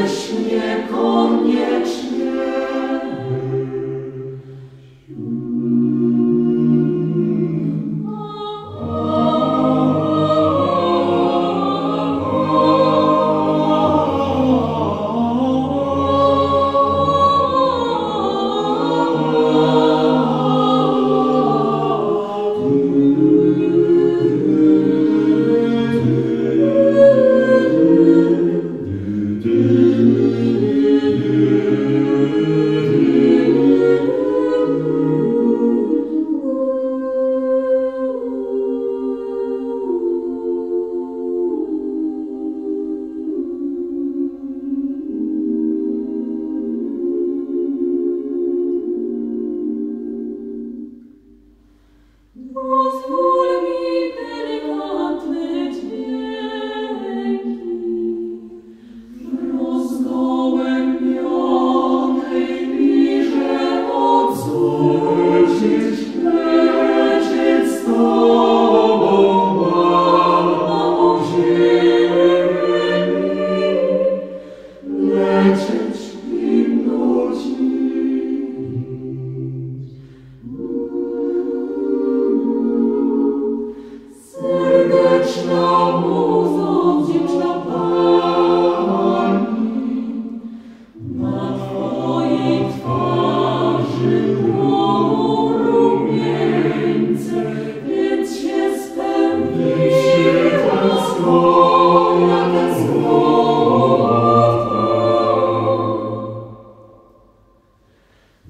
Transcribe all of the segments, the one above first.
Aleś niekoniecznie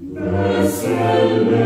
Vesele